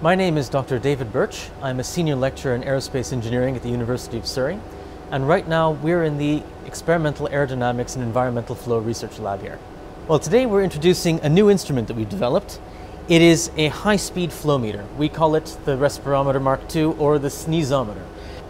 My name is Dr. David Birch. I'm a senior lecturer in aerospace engineering at the University of Surrey. And right now we're in the Experimental Aerodynamics and Environmental Flow Research Lab here. Well, today we're introducing a new instrument that we've developed. It is a high speed flow meter. We call it the Respirometer Mark II or the sneezometer.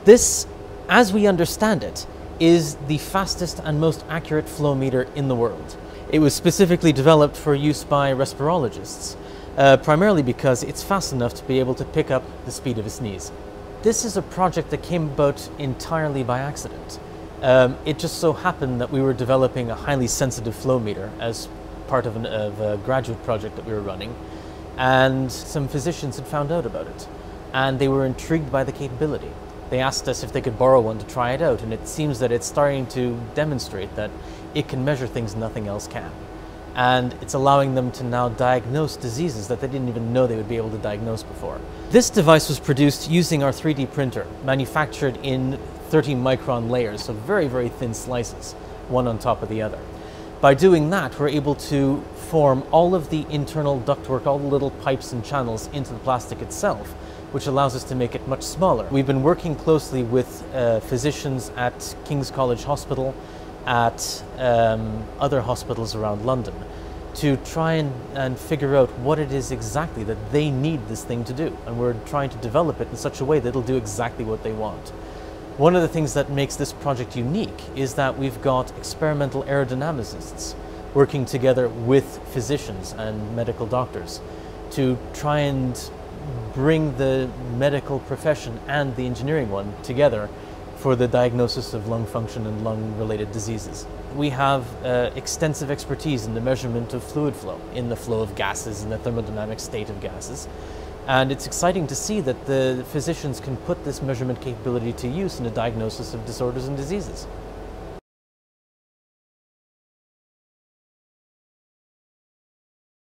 This, as we understand it, is the fastest and most accurate flow meter in the world. It was specifically developed for use by respirologists, uh, primarily because it's fast enough to be able to pick up the speed of a knees. This is a project that came about entirely by accident. Um, it just so happened that we were developing a highly sensitive flow meter as part of, an, of a graduate project that we were running, and some physicians had found out about it, and they were intrigued by the capability they asked us if they could borrow one to try it out, and it seems that it's starting to demonstrate that it can measure things nothing else can. And it's allowing them to now diagnose diseases that they didn't even know they would be able to diagnose before. This device was produced using our 3D printer, manufactured in 30 micron layers, so very, very thin slices, one on top of the other. By doing that, we're able to form all of the internal ductwork, all the little pipes and channels into the plastic itself, which allows us to make it much smaller. We've been working closely with uh, physicians at King's College Hospital, at um, other hospitals around London, to try and, and figure out what it is exactly that they need this thing to do. And we're trying to develop it in such a way that it'll do exactly what they want. One of the things that makes this project unique is that we've got experimental aerodynamicists working together with physicians and medical doctors to try and bring the medical profession and the engineering one together for the diagnosis of lung function and lung related diseases. We have uh, extensive expertise in the measurement of fluid flow, in the flow of gases and the thermodynamic state of gases. And it's exciting to see that the physicians can put this measurement capability to use in the diagnosis of disorders and diseases.